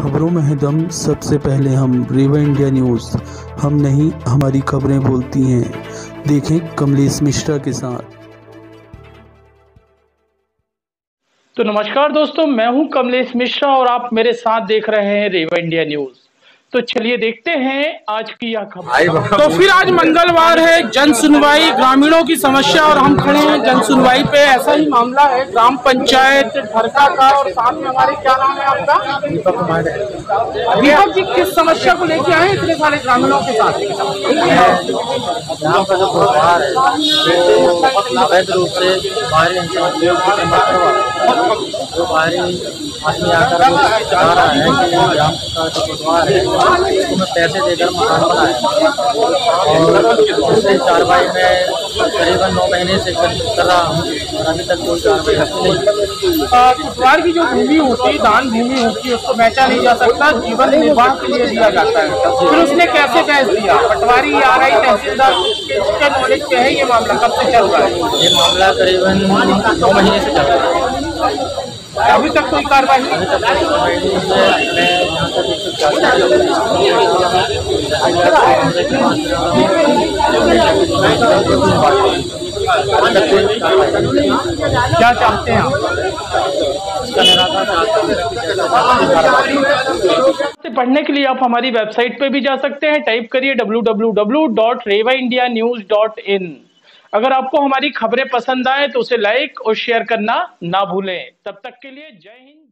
खबरों में है दम। सबसे पहले हम रेवा इंडिया न्यूज़ हम नहीं, हमारी खबरें बोलती हैं। देखें कमलेश मिश्रा के साथ। तो नमस्कार दोस्तों, मैं हूँ कमलेश मिश्रा और आप मेरे साथ देख रहे हैं रेवा इंडिया न्यूज़ तो चलिए देखते हैं आज की यह खबर। तो फिर आज मंगलवार है जन सुनवाई ग्रामीणों की समस्या और हम खड़े हैं जन सुनवाई पे। ऐसा ही मामला है ग्राम पंचायत ढरका का और साथ में हमारे क्या नाम है आपका? दीपक जी, किस समस्या को लेके आए इतने सारे ग्रामीणों के साथ यहाँ का जो व्यवहार है, वो अवैध रूप से बाहरी। जो बाहरी आदमी आकर बता रहा है कि ग्राम का जो गुरुद्वार है उसको मैं पैसे देकर मकान बनाया और उससे कार्रवाई में करीबन नौ महीने से कर रहा हूँ और अभी तक कोई कार्रवाई नहीं। कुटवार की जो भूमि होती है दान भूमि होती है उसको बेचा नहीं जा सकता जीवन निर्वाह के लिए दिया जाता है। फिर उसने कैसे बेच दिया? पटवारी आ रही तहसीलदार उसका नॉलेज क्या है ये मामला? कब से चल रहा है? ये मामला करीबन नौ महीने से चल रहा है। अभी तक कोई कार्रवाई क्या चाहते हैं आप? पढ़ने के लिए आप हमारी वेबसाइट पे भी जा सकते हैं। टाइप करिए www.revaindianews.in अगर आपको हमारी खबरें पसंद आए तो उसे लाइक और शेयर करना ना भूलें। तब तक के लिए जय हिंद